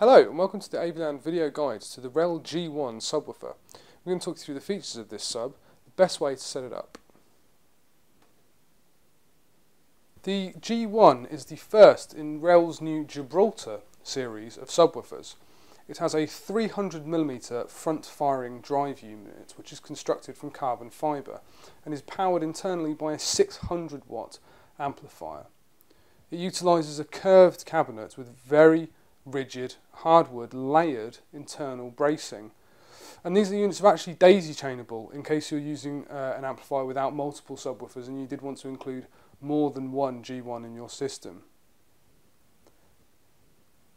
Hello and welcome to the AVLand video guide to the REL G1 subwoofer. We're going to talk through the features of this sub, the best way to set it up. The G1 is the first in REL's new Gibraltar series of subwoofers. It has a 300mm front firing drive unit which is constructed from carbon fibre and is powered internally by a 600 watt amplifier. It utilises a curved cabinet with very rigid, hardwood, layered internal bracing. And these are units are actually daisy chainable in case you're using uh, an amplifier without multiple subwoofers and you did want to include more than one G1 in your system.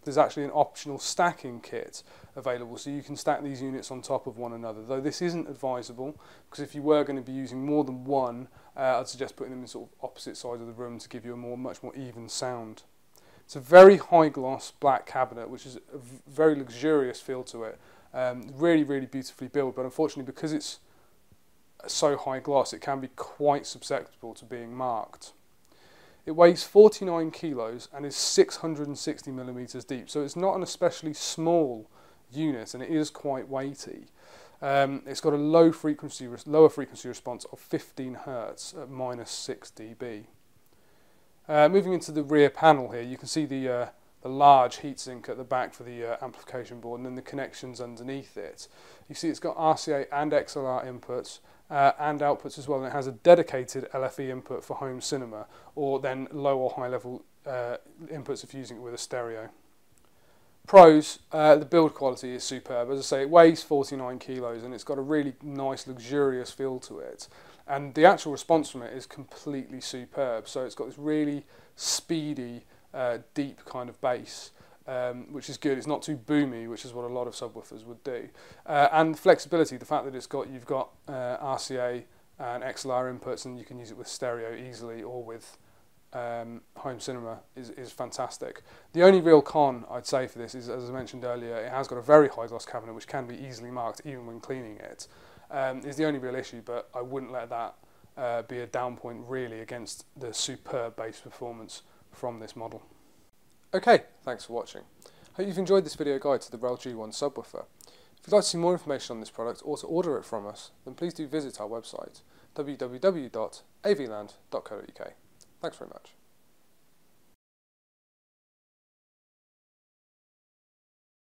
There's actually an optional stacking kit available so you can stack these units on top of one another though this isn't advisable because if you were going to be using more than one uh, I'd suggest putting them in sort of opposite sides of the room to give you a more much more even sound. It's a very high gloss black cabinet, which is a very luxurious feel to it. Um, really, really beautifully built, but unfortunately, because it's so high gloss, it can be quite susceptible to being marked. It weighs 49 kilos and is 660 millimeters deep, so it's not an especially small unit, and it is quite weighty. Um, it's got a low frequency, lower frequency response of 15 hertz at minus 6 dB. Uh, moving into the rear panel here, you can see the, uh, the large heatsink at the back for the uh, amplification board and then the connections underneath it. You see it's got RCA and XLR inputs uh, and outputs as well, and it has a dedicated LFE input for home cinema, or then low or high level uh, inputs if using it with a stereo. Pros, uh, the build quality is superb. As I say, it weighs 49 kilos and it's got a really nice, luxurious feel to it. And the actual response from it is completely superb. So it's got this really speedy, uh, deep kind of bass, um, which is good. It's not too boomy, which is what a lot of subwoofers would do. Uh, and flexibility, the fact that it's got you've got uh, RCA and XLR inputs, and you can use it with stereo easily or with um, home cinema is, is fantastic. The only real con I'd say for this is, as I mentioned earlier, it has got a very high gloss cabinet which can be easily marked even when cleaning it. Um, is the only real issue, but I wouldn't let that uh, be a down point really against the superb bass performance from this model. Okay, thanks for watching. Hope you've enjoyed this video guide to the REL G1 subwoofer. If you'd like to see more information on this product or to order it from us, then please do visit our website www.avland.co.uk. Thanks very much.